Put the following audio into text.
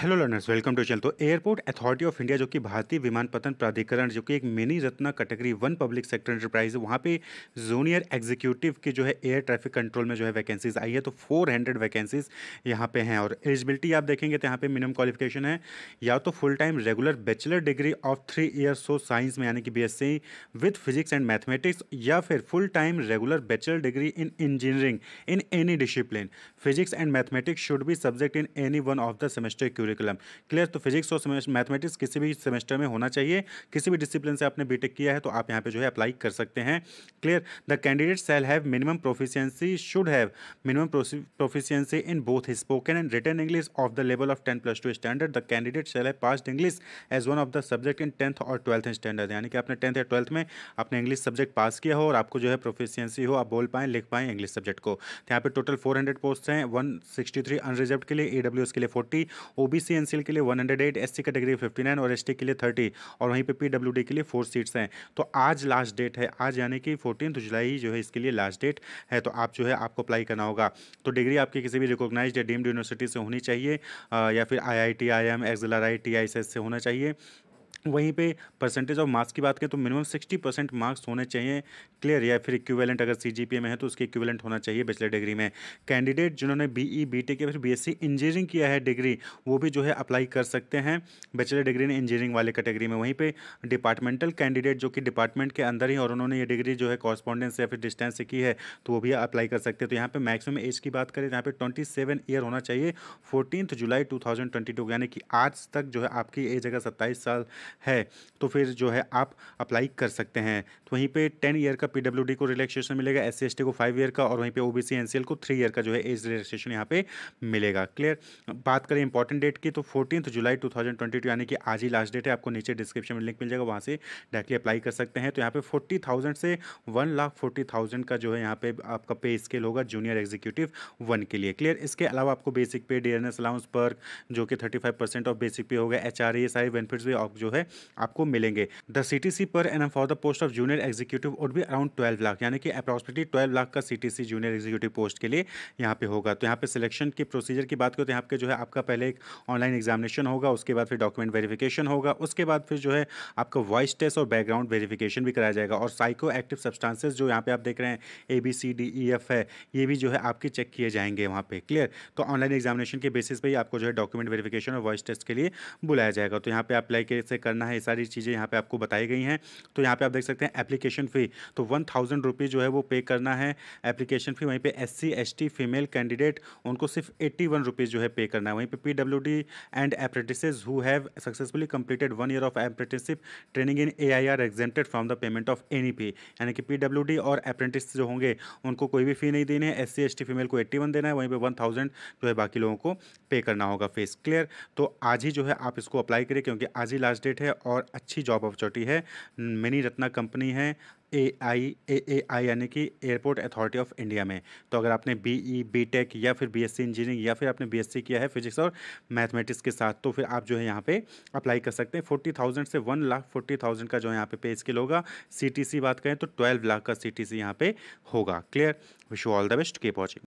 Hello learners welcome to channel तो airport authority of India जो कि भारतीय विमानपतन प्राधिकरण, जो कि एक mini ratna category one public sector enterprise है, वहाँ पे जूनियर एग्जीक्यूटिव की जो है एयर ट्रैफ़िक कंट्रोल में जो है वैकेंसीज आई है तो 400 वैकेंसीज यहाँ पे हैं। और एलिजिबिलिटी आप देखेंगे तो यहाँ पे मिनिमम क्वालिफिकेशन है। या तो full time regular bachelor degree of three years so science में, यानी कि B with physics and mathematics या फिर full time regular bachelor degree in engineering in any discipline physics and mathematics should be subject in any one of the semester curriculum clear तो physics और mathematics किसी भी semester में होना चाहिए। किसी भी डिसिप्लिन से आपने बीटेक किया है तो आप यहाँ पे जो है अप्लाई कर सकते हैं। Clear the candidate shall have minimum proficiency should have minimum proficiency in both spoken and written English of the level of ten plus two standard the candidate shall है pass English as one of the subject in tenth और twelfth standard यानी कि आपने tenth या twelfth में अपने English subject पास किया हो और आपको जो है प्रोफिशियंसी हो, आप बोल पाएँ, लिख पाएँ इंग्लिश सब्जेक्ट को। तो यहाँ पे टोटल फोर हंड्रेड पोस्ट हैं। वन सिक्सटी थ्री अनरिजर्व के लिए ए के लिए फोर्टी ओ सी एन सी के लिए one hundred eight S category fifty nine और एसटी के लिए थर्टी और वहीं पे पी के लिए फोर सीट्स हैं। तो आज लास्ट डेट है। आज यानी कि फोर्टीन जुलाई जो है इसके लिए लास्ट डेट है। तो आप जो है आपको अप्लाई करना होगा। तो डिग्री आपकी किसी भी रिकोगनाइज या डीम्ड यूनिवर्सिटी से होनी चाहिए या फिर I I T I M एक्सलर I T I से होना चाहिए। वहीं पे परसेंटेज ऑफ़ मार्क्स की बात करें तो मिनिमम सिक्सटी परसेंट मार्क्स होने चाहिए क्लियर या फिर इक्विवेलेंट अगर सी में है तो उसके इक्विवेलेंट होना चाहिए बैचलर डिग्री में। कैंडिडेट जिन्होंने बी ई बी टेक या फिर बी एस सी इंजीनियरिंग किया है डिग्री वो भी जो है अप्लाई कर सकते हैं बैचलर डिग्री ने इंजीनियरिंग वाले कैटेगरी में। वहीं पर डिपार्टमेंटल कैंडिडेट जो कि डिपार्टमेंट के अंदर ही और उन्होंने ये डिग्री जो है कॉरस्पॉन्डेंस या फिर डिस्टेंस से की है तो वो भी अप्लाई कर सकते हैं। तो यहाँ पर मैक्सिमम एज की बात करें, यहाँ पर ट्वेंटी सेवन ईयर होना चाहिए fourteen July two thousand twenty two यानी कि आज तक जो है आपकी एज अगर सत्ताईस साल है तो फिर जो है आप अप्लाई कर सकते हैं। तो वहीं पे टेन ईयर का पीडब्ल्यूडी को रिलैक्सेशन मिलेगा एस सी को फाइव ईयर का और वहीं पे ओबीसी एनसीएल को थ्री ईयर का जो है एज रिलैक्सेशन यहाँ पे मिलेगा। क्लियर बात करें इंपॉर्टेंट डेट की तो फोर्टीन जुलाई टू यानी कि आज ही लास्ट डेट है, आपको नीचे डिस्क्रिप्शन में लिंक मिल जाएगा, वहाँ से डायरेक्टली अप्लाई कर सकते हैं। तो यहाँ पे फोर्टी थाउज़ेंड से वन लाख फोर्टी थाउज़ेंड का जो है यहाँ पे आपका पे स्केल होगा जूनियर एग्जीक्यूटिव वन के लिए। क्लियर इसके अलावा आपको बेसिक पे डी एन अलाउंस पर जो कि thirty five percent of basic pay होगा एच आर ए सारे बेनिफिट्स भी आप जो है आपको मिलेंगे। The C T C per annum for the post of junior executive would be around twelve lakh यानी कि अप्रॉक्सिमेटली ट्वेल्व लाख का C T C junior executive post के लिए यहाँ पे होगा। तो यहाँ पे सिलेक्शन की प्रोसीजर की बात करें तो यहाँ पे जो है आपका पहले एक ऑनलाइन एग्जामिनेशन होगा, उसके बाद फिर डॉक्यूमेंट वेरिफिकेशन होगा, उसके बाद फिर जो है आपका वॉइस टेस्ट और बैकग्राउंड वेरिफिकेशन भी कराया जाएगा। और साइको एक्टिव सब्सटांसेस जो यहाँ पे आप देख रहे हैं A B C D E F है, ये भी जो है आपके चेक किए जाएँगे वहाँ पे क्लियर तो ऑनलाइन एग्जामिनेशन के बेसिस पे ही आपको जो है डॉक्यूमेंट वेरिफिकेशन और वॉइस टेस्ट के लिए बुलाया जाएगा। तो यहाँ पे अप्लाई कैसे करना है, ये सारी चीज़ें यहाँ पे आपको बताई गई हैं। तो यहाँ पे आप देख सकते हैं एप्लीकेशन फ़ी तो वन थाउज़ेंड रुपीज़ जो है वो पे करना है। एप्लीकेशन फ़ी वहीं पे एस सी फीमेल कैंडिडेट उनको सिर्फ़ एट्टी वन रुपीज़ जो है पे करना है। वहीं पे P W D and apprentice who have successfully completed one year of apprenticeship training in A I R exempted from the payment of any यानी कि पी डब्ल्यू डी और अप्रेंटिस जो होंगे, उनको कोई भी फ़ी नहीं देनी है। एस सी फीमेल को एट्टी वन देना है। वहीं पर वन थाउज़ेंड जो है बाकी लोगों को पे करना होगा। फ़ीस क्लियर तो आज ही जो है आप इसको अप्लाई करें क्योंकि आज ही लास्ट डेट है और अच्छी जॉब अपॉर्चुनिटी है। मिनी रत्ना कंपनी है ए आई ए ए आई यानी कि एयरपोर्ट अथॉरिटी ऑफ़ इंडिया में। तो अगर आपने बी ई बी टेक या फिर बी एस सी इंजीनियरिंग या फिर आपने बी एस सी किया है फिजिक्स और मैथमेटिक्स के साथ तो फिर आप जो है यहाँ पे अप्लाई कर सकते हैं। फोर्टी थाउज़ेंड से वन लाख फोर्टी थाउज़ेंड का जो यहाँ पे पे स्किल होगा। सी टी सी बात करें तो ट्वेल्व लाख का सी टी सी यहाँ पे होगा। Clear wish you all the best keep watching